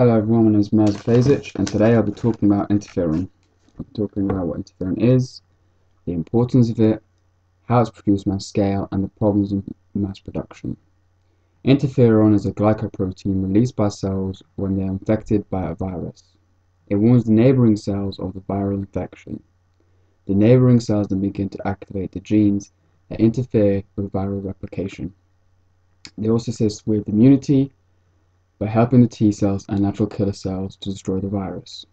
Hello everyone, my name is Maz Plazic, and today I'll be talking about interferon. I'll be talking about what interferon is, the importance of it, how it's produced mass scale, and the problems in mass production. Interferon is a glycoprotein released by cells when they are infected by a virus. It warns the neighboring cells of the viral infection. The neighboring cells then begin to activate the genes that interfere with viral replication. They also assist with immunity, by helping the T cells and natural killer cells to destroy the virus.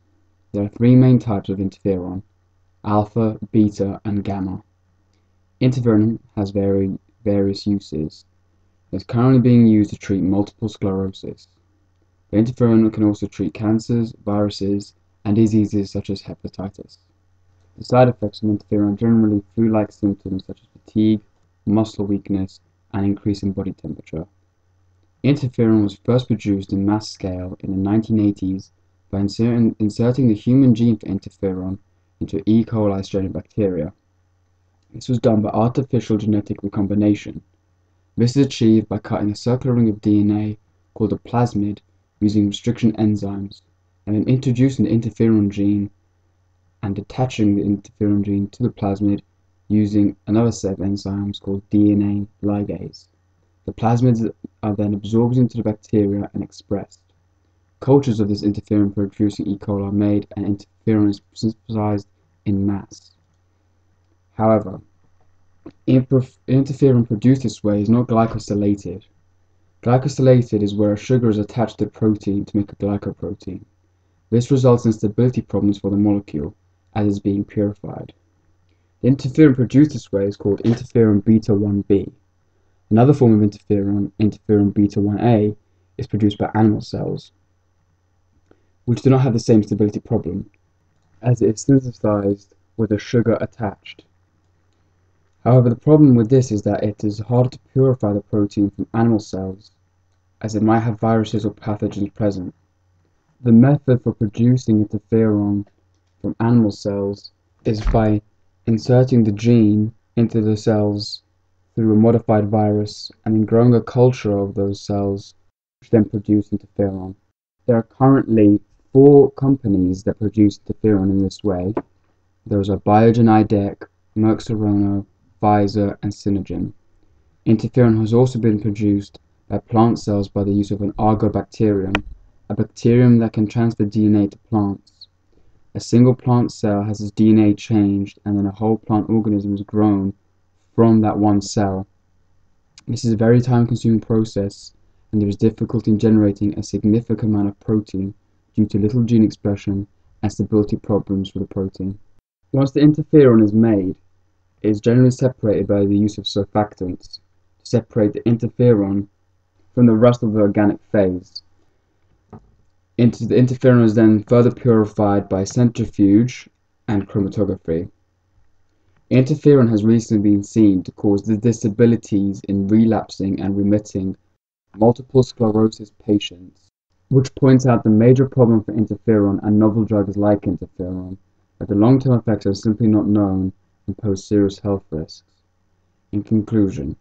There are three main types of interferon alpha, beta, and gamma. Interferon has very, various uses. It is currently being used to treat multiple sclerosis. Interferon can also treat cancers, viruses, and diseases such as hepatitis. The side effects of interferon generally flu like symptoms such as fatigue, muscle weakness, and increase in body temperature. Interferon was first produced in mass scale in the 1980s by inserting the human gene for interferon into E. coli strain bacteria. This was done by artificial genetic recombination. This is achieved by cutting a circular ring of DNA called a plasmid using restriction enzymes, and then introducing the interferon gene and attaching the interferon gene to the plasmid using another set of enzymes called DNA ligase. The plasmids are then absorbed into the bacteria and expressed. Cultures of this interferon producing E. coli are made and interferon is synthesized in mass. However, interferon produced this way is not glycosylated. Glycosylated is where a sugar is attached to protein to make a glycoprotein. This results in stability problems for the molecule as it is being purified. The interferon produced this way is called interferon beta 1b. Another form of interferon, interferon beta 1a, is produced by animal cells, which do not have the same stability problem, as it is synthesized with a sugar attached. However, the problem with this is that it is harder to purify the protein from animal cells, as it might have viruses or pathogens present. The method for producing interferon from animal cells is by inserting the gene into the cells through a modified virus and in growing a culture of those cells which then produce interferon. There are currently four companies that produce interferon in this way. Those are Biogen Idec, Merck Serono, Pfizer, and Synergen. Interferon has also been produced by plant cells by the use of an agrobacterium, a bacterium that can transfer DNA to plants. A single plant cell has its DNA changed and then a whole plant organism is grown from that one cell. This is a very time consuming process and there is difficulty in generating a significant amount of protein due to little gene expression and stability problems for the protein. Once the interferon is made, it is generally separated by the use of surfactants to separate the interferon from the rest of the organic phase. the interferon is then further purified by centrifuge and chromatography. Interferon has recently been seen to cause the disabilities in relapsing and remitting multiple sclerosis patients, which points out the major problem for interferon and novel drugs like interferon, that the long-term effects are simply not known and pose serious health risks. In conclusion,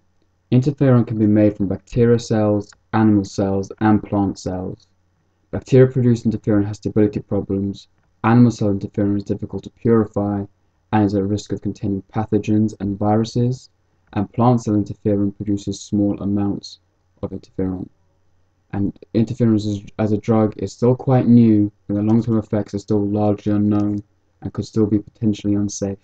interferon can be made from bacteria cells, animal cells, and plant cells. Bacteria-produced interferon has stability problems, animal cell interferon is difficult to purify, and is at risk of containing pathogens and viruses, and plant cell interferon produces small amounts of interferon. And interferon as a drug is still quite new, and the long-term effects are still largely unknown and could still be potentially unsafe.